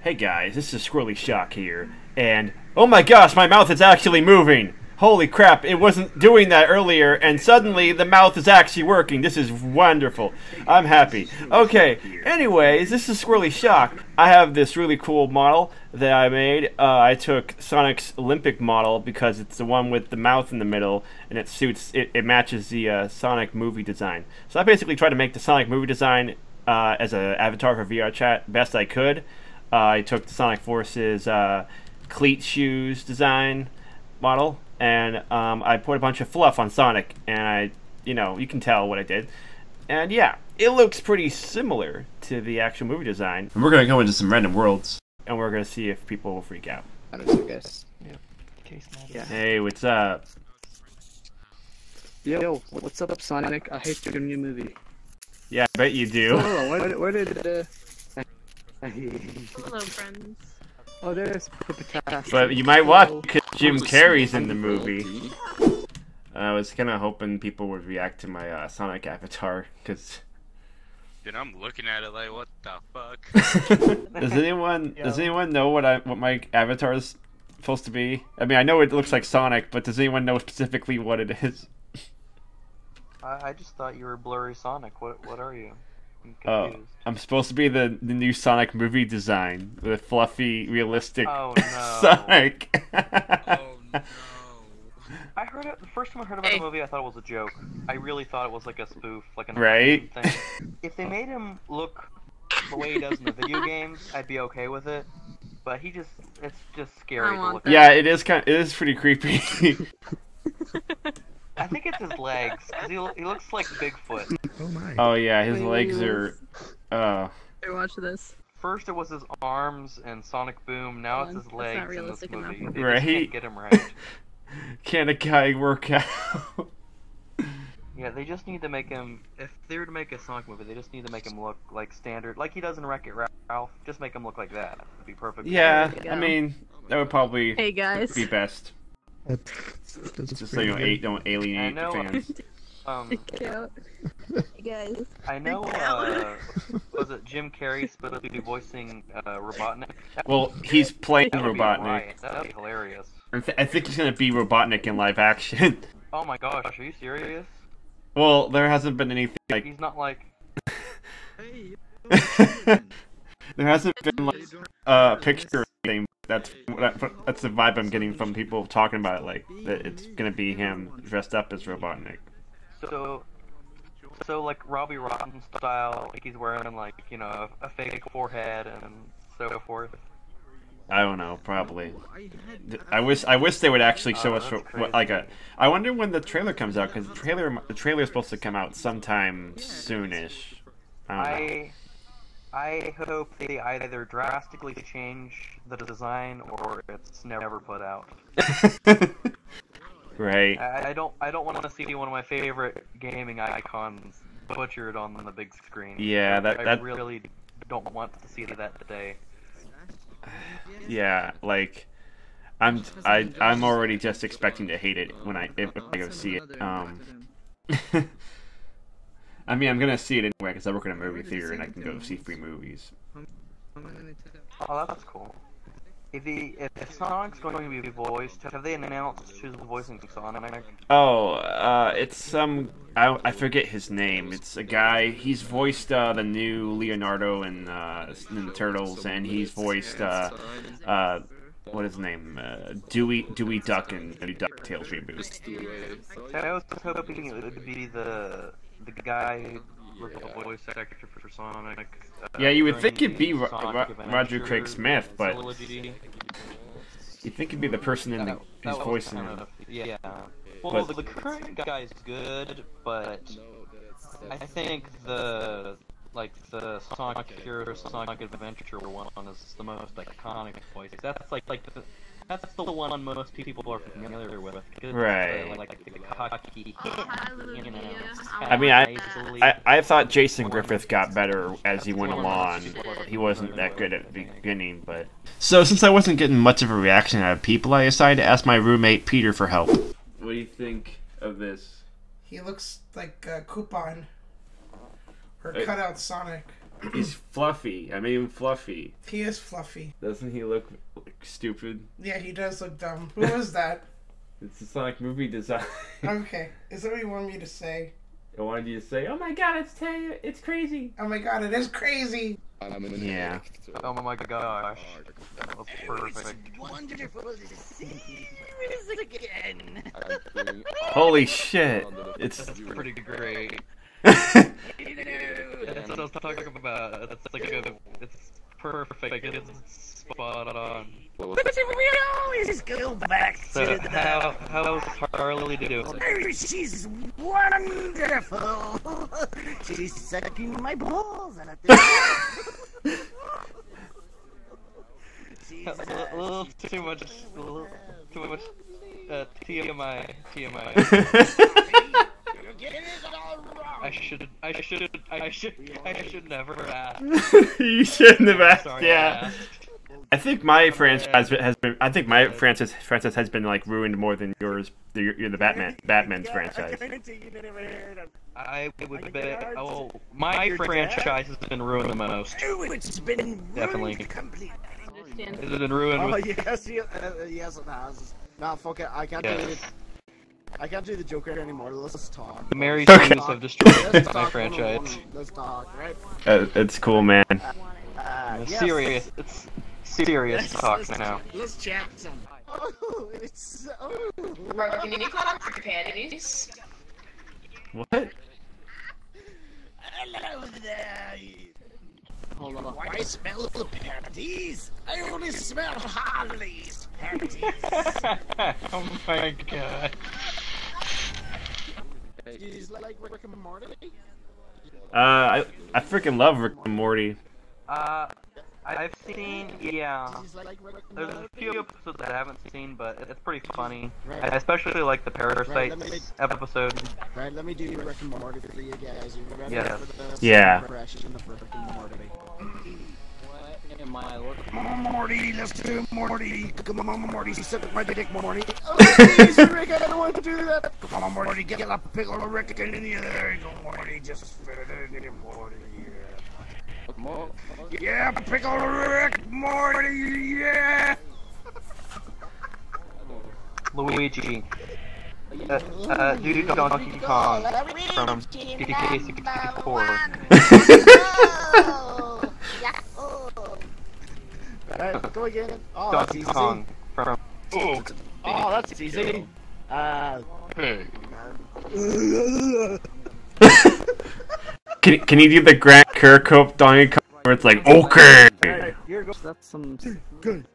Hey guys, this is Squirrely Shock here, and oh my gosh, my mouth is actually moving! Holy crap, it wasn't doing that earlier, and suddenly the mouth is actually working. This is wonderful. I'm happy. Okay, anyways, this is Squirrely Shock. I have this really cool model that I made. Uh, I took Sonic's Olympic model because it's the one with the mouth in the middle, and it suits, it, it matches the uh, Sonic movie design. So I basically tried to make the Sonic movie design uh, as an avatar for VR chat best I could. Uh, I took the Sonic Forces uh, cleat shoes design model, and um, I put a bunch of fluff on Sonic, and I, you know, you can tell what I did. And yeah, it looks pretty similar to the actual movie design. And we're gonna go into some random worlds. And we're gonna see if people will freak out. I don't see guess. Yeah. Hey, what's up? Yo, what's up, Sonic? I hate your new movie. Yeah, I bet you do. Oh, where, where did uh... Hello, friends. Oh, there's Pipita. But you might watch because Jim Carrey's in the movie. I was kind of hoping people would react to my uh, Sonic avatar because. Dude, I'm looking at it like, what the fuck? does anyone does anyone know what I what my avatar is supposed to be? I mean, I know it looks like Sonic, but does anyone know specifically what it is? I, I just thought you were blurry Sonic. What what are you? I'm Oh. I'm supposed to be the the new Sonic movie design, the fluffy, realistic Oh, no. Sonic. oh no. I heard it the first time I heard about Hey. the movie. I thought it was a joke. I really thought it was like a spoof, like an Right? thing. If they made him look the way he does in the video games, I'd be okay with it. But he just—it's just scary to look that. at. yeah, it is kind. Of, It is pretty creepy. I think it's his legs, 'cause he, he looks like Bigfoot. Oh my. oh yeah, his legs are. Oh. Here, watch this. First it was his arms and Sonic Boom, now it's Well, his that's not legs in this realistic enough. movie. They Right. just can't get him right. Can a guy work out? Yeah, they just need to make him. If they were to make a Sonic movie, they just need to make him look like standard, like he does in Wreck It Ralph. Just make him look like that. It'd be perfect. yeah, I mean that would probably Hey, guys. be best. That's, that's Just so you don't, a- don't alienate I know, the fans. Um, Hey, guys. I know. Uh, was it Jim Carrey supposed to be voicing uh, Robotnik? Well, he's playing That Robotnik. That'd be hilarious. I, th- I think he's gonna be Robotnik in live action. Oh my gosh, are you serious? well, there hasn't been anything like. He's not like. There hasn't been like a picture or anything. That's that's the vibe I'm getting from people talking about it. Like that it's gonna be him dressed up as Robotnik. So, so like Robbie Rotten style, like he's wearing like you know a fake forehead and so forth. I don't know, probably. I wish I wish they would actually oh, show Oh, us that's what, like a. I wonder when the trailer comes out because the trailer the trailer is supposed to come out sometime soonish. I don't know. I hope they either drastically change the design or it's never put out. right. I, I don't I don't want to see one of my favorite gaming icons butchered on the big screen. Yeah, that- I that- really don't want to see that today. Yeah, like I'm I I'm already just expecting to hate it when I if I go see it. Um, I mean, I'm gonna see it anyway because I work in a movie theater and I can go see free movies. Oh, that's cool. If the if Sonic's going to be voiced, have they announced who's voicing Sonic? Oh, uh, it's some I, I forget his name. It's a guy. He's voiced uh, the new Leonardo in uh, in the Turtles, and he's voiced uh, uh, what is his name? Uh, Dewey Dewey Duck in the Ducktales reboot. I was hoping it would be the the guy with the voice actor for Sonic. Uh, Yeah, you would think it'd be Ro- Ro- Roger Craig Smith, but you think it'd be the person in the, That- that who's was voicing kind Yeah. Well, But- the current guy guy's good, but I think the like the Sonic Heroes Sonic Adventure one is the most iconic voice. That's like like the, that's the one most people are familiar with. 'cause it's, uh, Right. like, like the cocky, you know. I mean, I, I I thought Jason Griffith got better as he went along. He wasn't that good at the beginning, but so since I wasn't getting much of a reaction out of people, I decided to ask my roommate Peter for help. What do you think of this? He looks like a Coupon or Hey. cut out Sonic. He's fluffy. I made him fluffy. He is fluffy. Doesn't he look like, stupid? Yeah, he does look dumb. Who was that? It's just like movie design. Okay, is that what you want me to say? I wanted you to say, "Oh my god, it's Taya, it's crazy." Oh my god, it is crazy. Yeah. Oh my gosh. That was perfect. Wonderful to see you again. Holy shit! It's pretty great. That's That's what I was talking about. That's like a, it's perfect. It's spot on. But we always go back So to the. how how's Harley doing? Oh, she's wonderful. She's sucking my balls out there. She's, A little, a little too much. A little too much. Uh, TMI. TMI. you're getting it all wrong. I should. I should. I should. I should never ask. you shouldn't have asked. Sorry, I Yeah. asked. I think my franchise has been. I think my franchise franchise has been like ruined more than yours. The, you're the Batman Batman's franchise. I would bet. Oh, my franchise has been ruined the most. It's been Definitely. ruined completely. It's been ruined Oh with. yes, yes, uh, yes it has. Nah, fuck it. I can't do it. I can't do the Joker anymore. Let's just talk. Mary Okay. Sue's have destroyed Let's my franchise. Let's talk, right? Uh, it's cool, man. Uh, It's yes. Serious. It's serious Let's- talk let's- now. Let's chat some. Oh, it's oh. Morgan, can you call up for your panties? What? Hello there. Hold on. Why smell the panties? I only smell Harley's panties. oh my god. Do you just like Rick and Morty? Uh, I I freaking love Rick and Morty. Uh, I've seen. Yeah. Do you just like Rick and There's a few episodes that I haven't seen, but it's pretty funny. I especially like the Parasite Right, episode. Right, let me do Rick and Morty for you guys. You ready Yeah. for the Yeah. Impression of Rick Morty? What am I looking Come on, Morty, let's do Morty. Come on, Morty, suck my dick, Morty. Oh, please, Rick, I don't want to do that. Come on, Morty, get a pickle of Rick in the There you go, Morty. Just fit it in, Morty. More. Yeah, pickle of Rick, Morty. Yeah. Luigi. Uh, uh, Dude Donkey Kong from GTA 64. Right, go again. Oh, that's easy. Kong from. Oh, that's easy. Uh, Hey. Can can you do the Grant Kirkhope Donkey Kong where it's like okay? right, here goes. That's some. Good.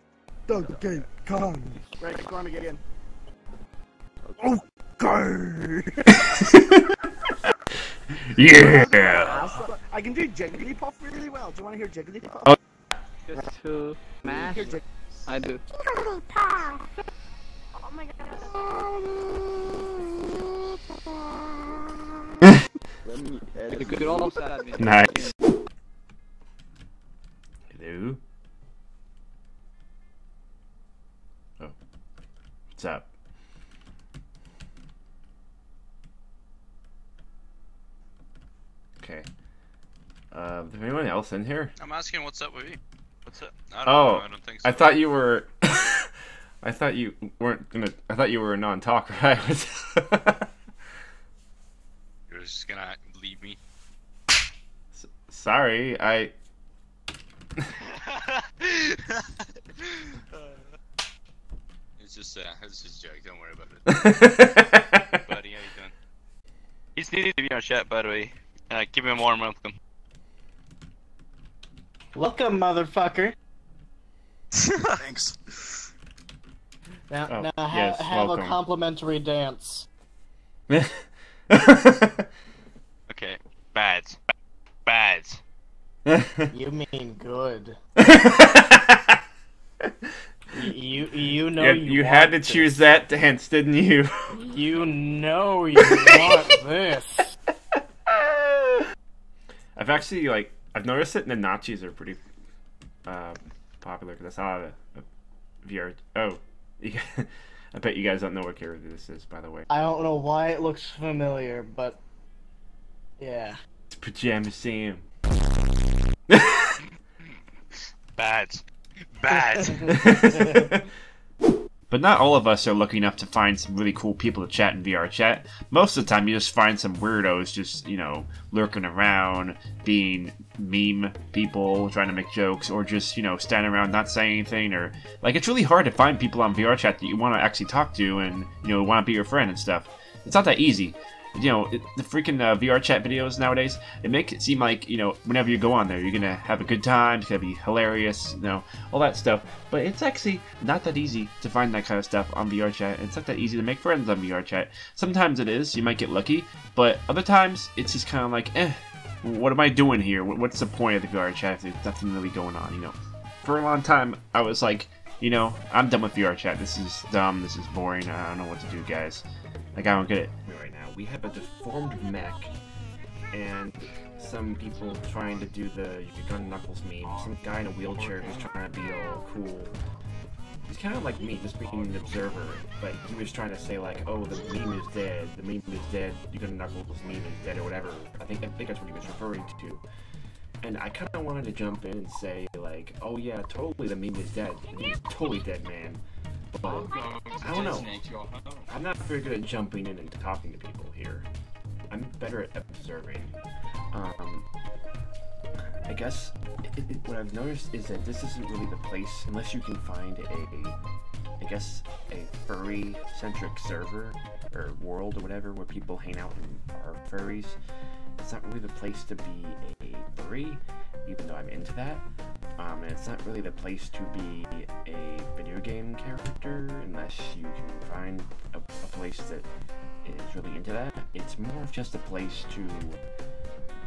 Donkey Kong. Right, go on again. Okay! yeah. I can do Jigglypuff really well. Do you want to hear Jigglypuff? Oh. Just to mash. Here, Jig- I do. The good old sad music. Nice. Hello. Oh, what's up? Okay. Uh, is there anyone else in here? I'm asking what's up with you. What's up? I don't Oh, know. I don't think so. I thought you were. I thought you weren't gonna. I thought you were a non-talker. I was. You're just gonna leave me. Sorry, I. it's just, uh, it's just a joke. Don't worry about it. Buddy, how you doing? He's needed to be on chat, by the way. Uh, give him a warm welcome. Welcome, motherfucker. Thanks. Now, Oh, now ha- yes, have welcome. a complimentary dance. Okay. Bads. Bads. You mean good. You you know Yeah, you, you had to want choose that dance, didn't you? You know you want this. I've actually like I've noticed that the Nachis are pretty uh, popular because I saw a, a VR. Oh, I bet you guys don't know what character this is, by the way. I don't know why it looks familiar, but yeah. It's Pajama Sam. Bad. Bad. But not all of us are lucky enough to find some really cool people to chat in VR chat. Most of the time, you just find some weirdos just, you know, lurking around, being meme people, trying to make jokes, or just, you know, standing around not saying anything. Or, like, it's really hard to find people on VR chat that you want to actually talk to and, you know, want to be your friend and stuff. It's not that easy you know, it, the freaking uh, VR chat videos nowadays, it make it seem like, you know, whenever you go on there, you're gonna have a good time, it's gonna be hilarious, you know, all that stuff. But it's actually not that easy to find that kind of stuff on VR chat. It's not that easy to make friends on VR chat. Sometimes it is, you might get lucky, but other times it's just kind of like, eh, what am I doing here? What's the point of the VR chat if there's nothing really going on, you know? For a long time, I was like, you know, I'm done with VR chat. This is dumb. This is boring. I don't know what to do, guys. Like, I don't get it we have a deformed mech and some people trying to do the Ugandan Knuckles meme. Some guy in a wheelchair who's trying to be all cool. He's kind of like me, just being an observer, but he was trying to say like, oh, the meme is dead, the meme is dead, Ugandan Knuckles meme is dead, or whatever. I think I think that's what he was referring to. And I kind of wanted to jump in and say like, oh yeah, totally the meme is dead. The totally dead, man. I don't know. I'm not very good at jumping in and talking to people here. I'm better at observing. Um, I guess it, it, what I've noticed is that this isn't really the place unless you can find a, I guess, a furry-centric server or world or whatever where people hang out and are furries. It's not really the place to be a furry, even though I'm into that. Um, and it's not really the place to be a video game character unless you can find a, a place that is really into that. It's more of just a place to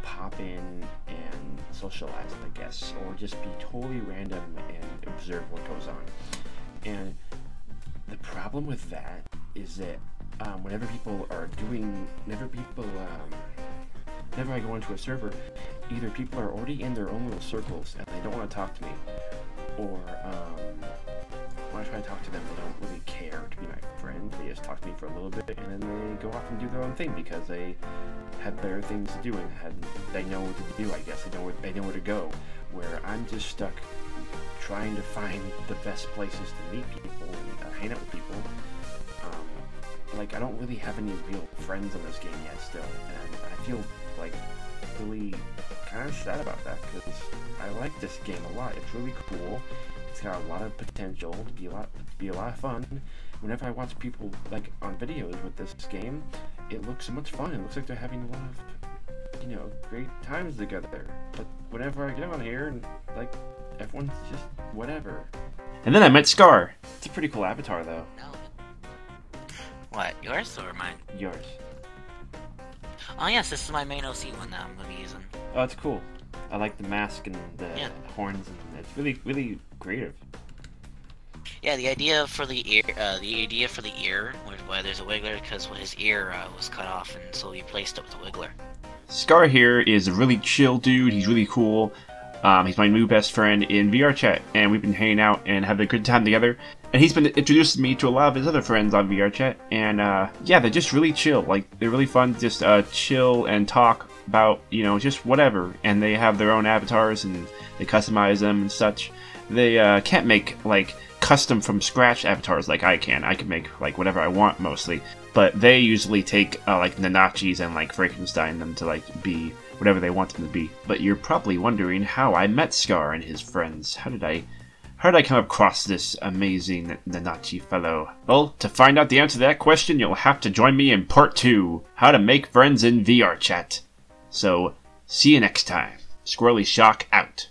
pop in and socialize, I guess, or just be totally random and observe what goes on. And the problem with that is that um, whenever people are doing, whenever people um, whenever I go into a server, either people are already in their own little circles don't want to talk to me, or um, when I try to talk to them, they don't really care to be my friend. They just talk to me for a little bit and then they go off and do their own thing because they have better things to do and had, they know what to do. I guess they know where, they know where to go. Where I'm just stuck trying to find the best places to meet people, and, uh, hang out with people. Um, like I don't really have any real friends in this game yet, still, and I feel like really kind of sad about that because I like this game a lot. It's really cool. It's got a lot of potential to be a lot be a lot of fun. Whenever I watch people like on videos with this game, it looks so much fun. It looks like they're having a lot of you know great times together. But whenever I get on here, and like everyone's just whatever. And then I met Scar. It's a pretty cool avatar though. No. What, yours or mine? Yours. Oh yes, this is my main OC one that I'm going to be using. Oh, it's cool. I like the mask and the yeah. horns, and it's really, really creative. Yeah, the idea for the ear, uh, the idea for the ear, why there's a wiggler, because his ear uh, was cut off, and so he replaced it with a wiggler. Scar here is a really chill dude. He's really cool. Um, he's my new best friend in VR chat, and we've been hanging out and having a good time together. And he's been introducing me to a lot of his other friends on VR chat, and uh, yeah, they're just really chill. Like they're really fun, just uh, chill and talk about you know just whatever. And they have their own avatars and they customize them and such. They uh, can't make like custom from scratch avatars like I can. I can make like whatever I want mostly, but they usually take uh, like Nanachis and like Frankenstein them to like be whatever they want them to be. But you're probably wondering how I met Scar and his friends. How did I how did I come across this amazing Nanachi fellow? Well, to find out the answer to that question, you'll have to join me in part 2, How to Make Friends in VR Chat. So, see you next time. Squirrely Shock out.